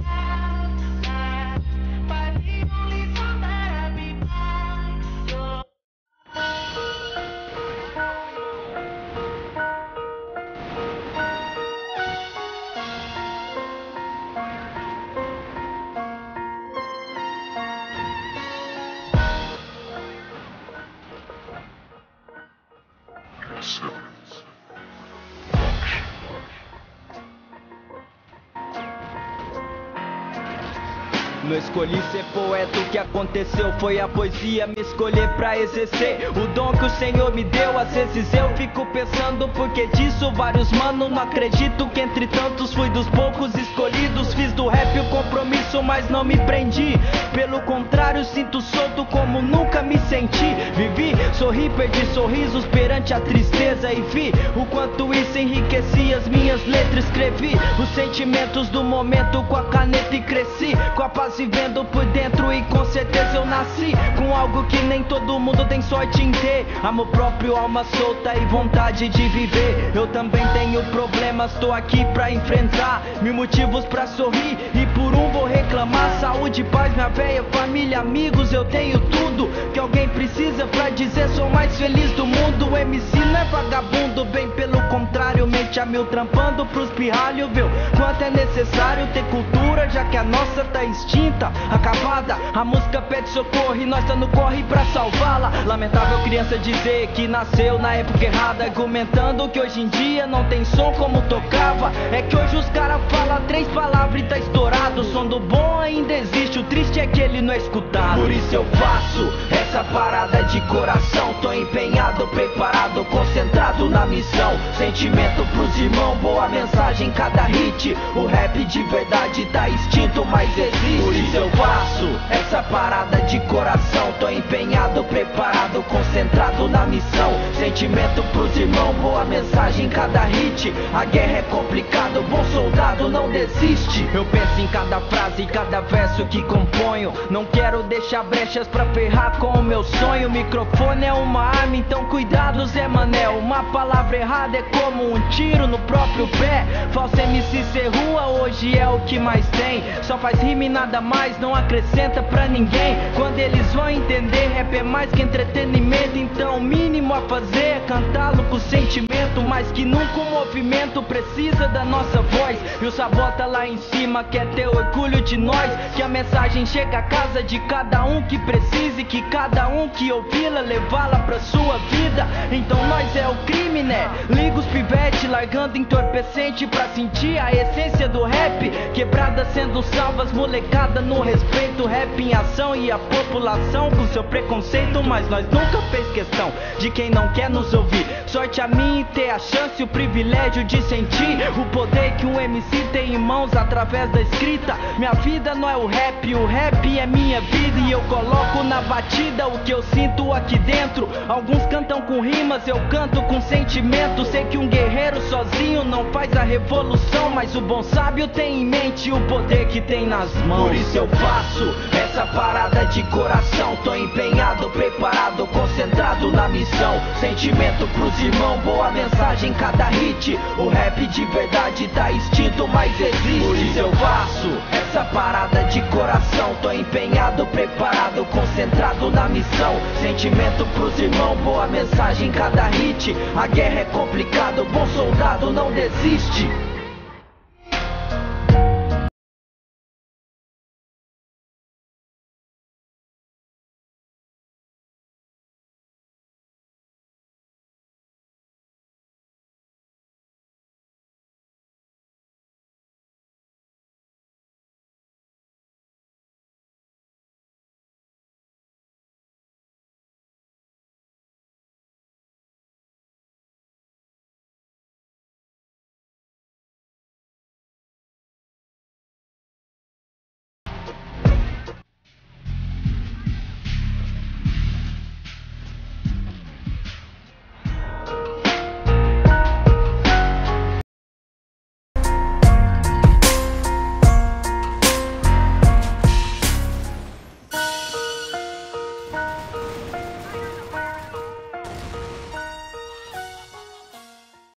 Yeah. Não escolhi ser poeta, o que aconteceu foi a poesia me escolher pra exercer o dom que o Senhor me deu. Às vezes eu fico pensando por que disso. Vários mano, não acredito que entre tantos fui dos poucos escolhidos. Fiz do rap o compromisso, mas não me prendi. Pelo contrário, sinto solto como nunca me senti. Vivi, sorri, perdi sorrisos perante a tristeza e vi o quanto isso enriquecia as minhas letras. Escrevi os sentimentos do momento com a caneta e cresci com a paz vivendo por dentro e com certeza eu nasci com algo que nem todo mundo tem sorte em ter. Amor próprio, alma solta e vontade de viver. Eu também tenho problemas, tô aqui pra enfrentar. Mil motivos pra sorrir e por um vou reclamar. Saúde, paz, minha véia, família, amigos, eu tenho tudo que alguém precisa pra dizer sou mais feliz do mundo. MC não é vagabundo, bem pelo contrário, mente a mil trampando pros pirralhos, viu? Quanto é necessário ter cultura, já que a nossa tá extinta, acabada. A música pede socorro e nós tá no corre pra salvá-la. Lamentável criança dizer que nasceu na época errada, argumentando que hoje em dia não tem som como tocava. É que hoje os caras falam três palavras e tá estourado. O som do bom ainda existe, o triste é que ele não é escutado. Por isso eu faço essa parada de coração. Tô empenhado, preparado, concentrado na missão. Sentimento pros irmãos, boa mensagem em cada hit. O rap de verdade tá extinto, mas existe. Por isso eu faço essa parada de coração. Tô empenhado, preparado, concentrado na missão. Sentimento pros boa mensagem em cada hit. A guerra é complicado, bom soldado não desiste. Eu penso em cada frase cada verso que componho. Não quero deixar brechas pra ferrar com o meu sonho. O microfone é uma arma, então cuidado, Zé Manel. Uma palavra errada é como um tiro no próprio pé. Falso MC ser rua hoje é o que mais tem. Só faz rima e nada mais, não acrescenta pra ninguém. Quando eles vão entender, rap é mais que entretenimento. Então o mínimo a fazer é cantá-lo com sentimento. Mais que nunca o movimento precisa da nossa voz. E o sabota lá em cima quer ter orgulho de nós. Que a mensagem chega à casa de cada um que precise. Que cada um que ouvi-la levá-la pra sua vida. Então nós é o crime? Liga os pivete, largando entorpecente pra sentir a essência do rap. Quebrada sendo salvas, molecada no respeito. Rap em ação e a população com seu preconceito. Mas nós nunca fez questão de quem não quer nos ouvir. Sorte a mim ter a chance e o privilégio de sentir o poder que um MC tem em mãos através da escrita. Minha vida não é o rap, o rap é minha vida. E eu coloco na batida o que eu sinto aqui dentro. Alguns cantam com rimas, eu canto com sentimento. Sei que um guerreiro sozinho não faz a revolução. Mas o bom sábio tem em mente o poder que tem nas mãos. Por isso eu faço essa parada de coração. Tô empenhado, preparado, concentrado na missão. Sentimento pros irmãos, boa mensagem em cada hit. O rap de verdade tá mas existe. Por isso eu faço essa parada de coração. Tô empenhado, preparado, concentrado na missão. Sentimento pros irmãos, boa mensagem em cada hit. A guerra é complicado, bom soldado não desiste.